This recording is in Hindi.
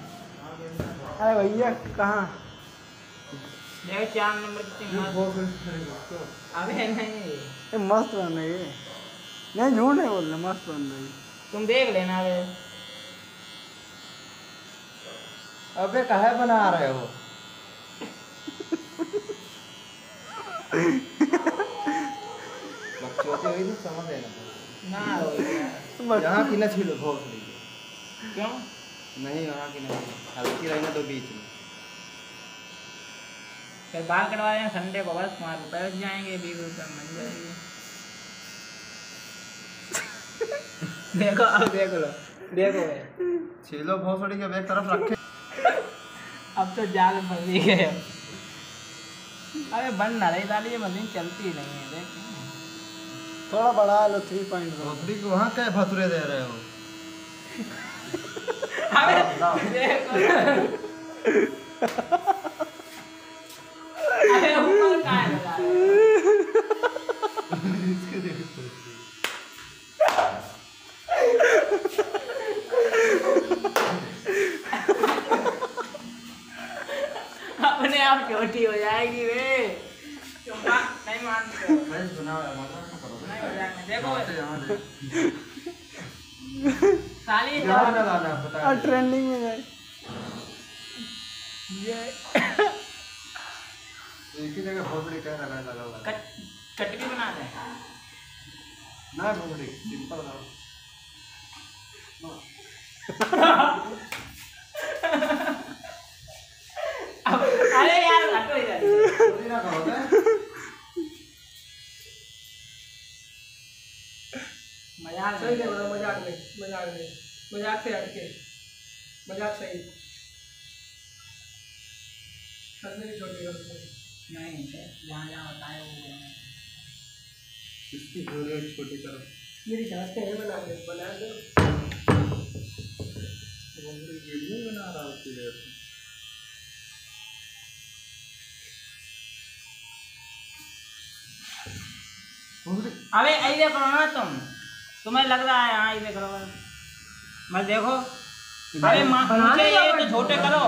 अरे भैया कहाँ? चार नंबर कितनी ये मस्त बहुत बड़ी अबे नहीं। ये मस्त बन रही है। नहीं झूठ नहीं बोल रहे मस्त बन रही तुम देख लेना अबे। अबे काहे बना रहे हो? बकचोदी हुई तो समझ लेना। ना। यहाँ की न छिलो लीजिए क्यों? नहीं वहाँ की नहीं। हल्की रहना तो बीच में। फिर बाल कटवा रहे हैं संडे को बस वहाँ रुपये बच जाएँगे बीस रुपये मिल जाएगी। देखो अब देख लो देखो भाई। छिलो भोसड़ी के एक तरफ़ रखे। अब तो जाल फंस ही गए। अबे बंद ना रही डाली ये मशीन चलती ही नहीं है देख। थोड़ा बढ़ा लो थ्री पॉइंट भोसड़ी को वहाँ क्या भसुरे दे रहे हो? लगा? अपने आप छोटी हो जाएगी वे। नहीं मानते। देखो ट्रेंडिंग में जाए ये एक ही जगह क्या लगा लगा हुआ है। कट कटकी बना दे ना भोसड़ी सिंपल लगाओ अब अरे यार हटो इधर चोरी ना करो बे। मज़ाक सही नहीं। बोला मज़ाक नहीं मज़ाक नहीं। मज़ाक से हटके मज़ाक सही। हंसने की छोटी गलत नहीं नहीं जहाँ जहाँ बताए वो इसकी छोटी करो मेरी जाँच है बना दे बना दो। वीडियो बना रहा है अबे ऐसे करो ना तुम? तुम्हें लग रहा है हाँ ये देख। रहा मैं देखो। अरे माँ ये तो छोटे करो।